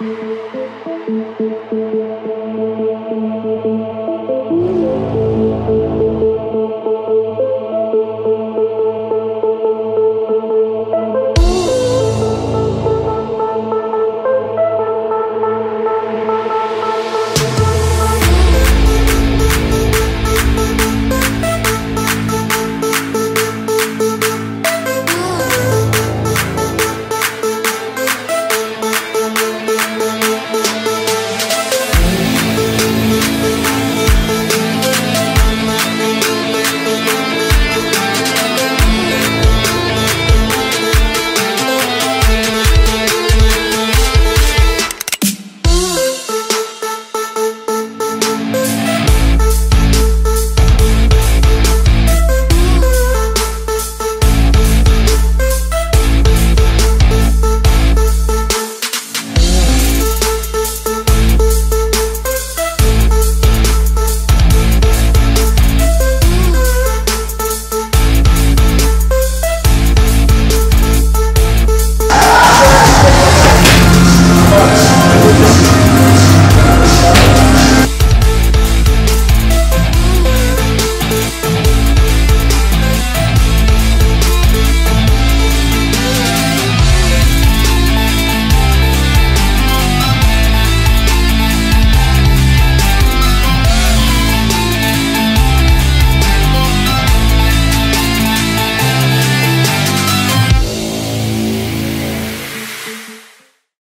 Música